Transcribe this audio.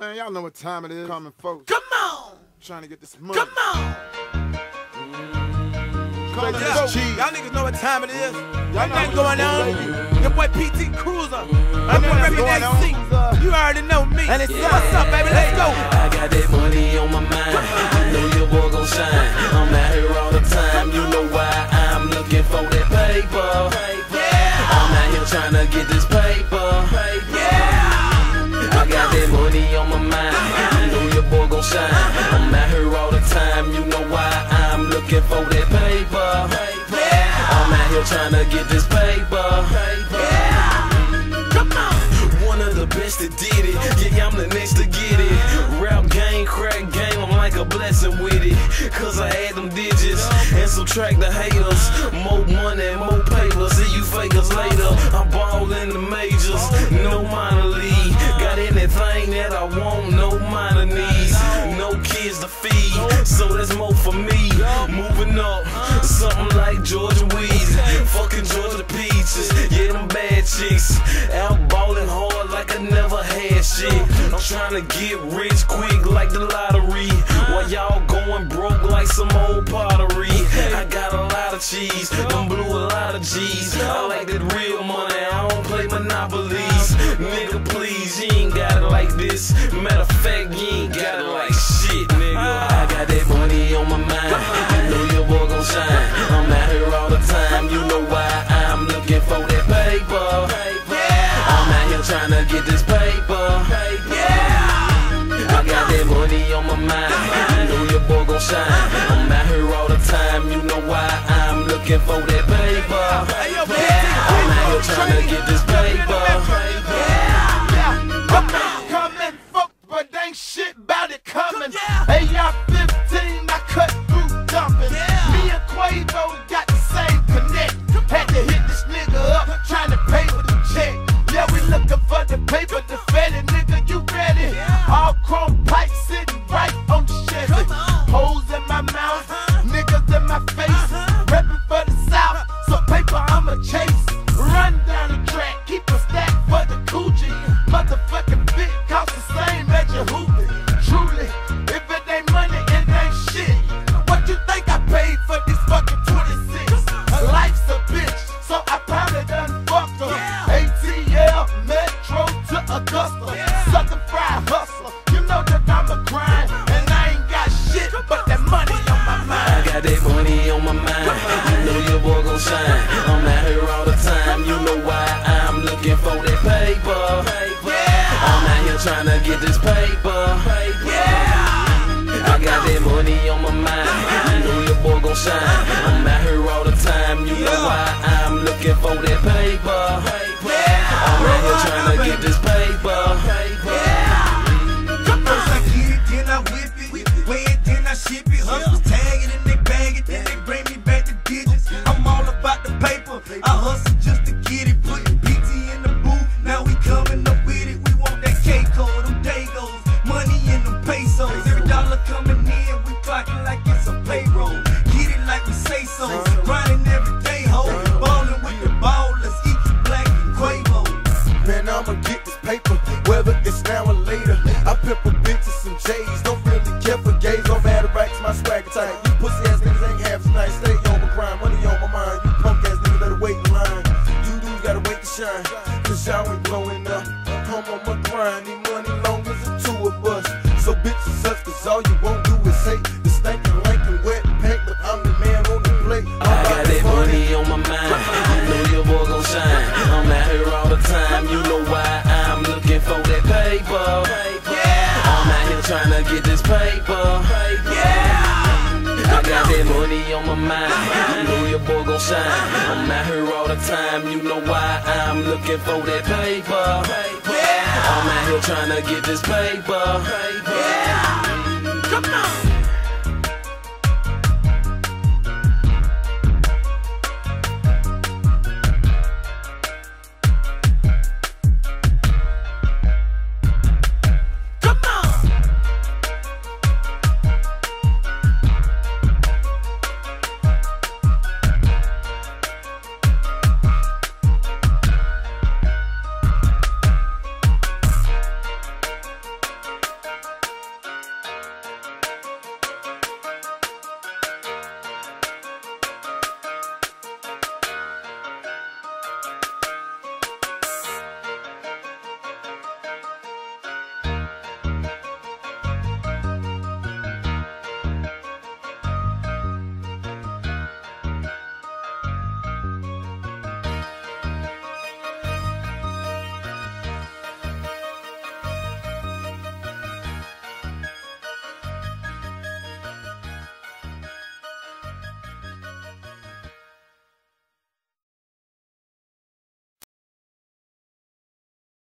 Man, y'all know what time it is. Kommon Folks. Come on! Trying to get this money. Come on! Mm-hmm. Common Yeah. Y'all niggas know what time it is. Y'all Y'all know nothing going on. baby. Your boy PT Cruiser. I My know boy what's Remy. AC. You already know me. And it's What's up, baby? Let's go. I got that money on my mind. I know your boy gon' shine. I'm out here trying to get this paper. Come on. One of the best that did it. Yeah, I'm the next to get it. Rap game, crack game, I'm like a blessing with it. Cause I add them digits and subtract the haters. More so that's more for me. Moving up, something like Georgia Weeds. Fucking Georgia Peaches, yeah, them bad chicks. Out balling hard like I never had shit. I'm trying to get rich quick like the lottery. While y'all going broke like some old pottery. I got a lot of cheese, them blew a lot of G's. I like that real money, I don't play monopolies. Nigga, please, you ain't got it like this. Matter of fact, you ain't got it like money on my mind. I know your boy gon' shine. I'm out here all the time. You know why I'm looking for that paper. Hey, yo, PT I'm out here trying to get this paper. On my mind. You know your boy gon' shine. I'm out here all the time. You know why I'm looking for that paper. I'm out here trying to get this paper. I pimp a bitches some J's, don't really care for gays. No matter racks, my swagger tight. You pussy ass niggas ain't half tonight. Stay my grind, money on my mind. You punk ass niggas better wait in line. You dudes gotta wait to shine, cause y'all ain't blowing up. I'm on my grind, need money long as the two of us. So bitches suck, cause all you won't do is hate. The stinking, lankin' wet paint, but I'm the man on the plate. I got that money on my mind. Get this. I got that money on my mind. You know your boy gon' shine. I'm out here all the time. You know why I'm looking for that paper. Yeah. I'm out here trying to get this paper.